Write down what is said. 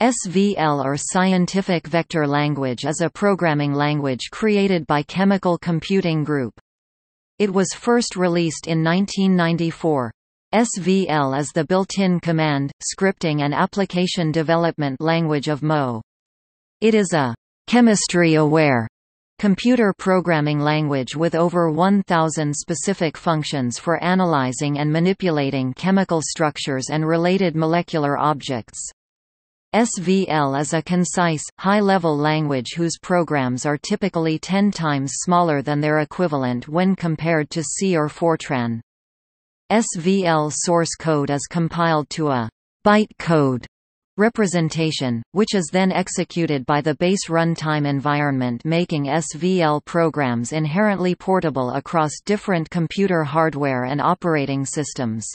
SVL or Scientific Vector Language is a programming language created by Chemical Computing Group. It was first released in 1994. SVL is the built-in command, scripting and application development language of MOE. It is a chemistry-aware computer programming language with over 1,000 specific functions for analyzing and manipulating chemical structures and related molecular objects. SVL is a concise, high-level language whose programs are typically 10 times smaller than their equivalent when compared to C or Fortran. SVL source code is compiled to a bytecode representation, which is then executed by the base runtime environment making SVL programs inherently portable across different computer hardware and operating systems.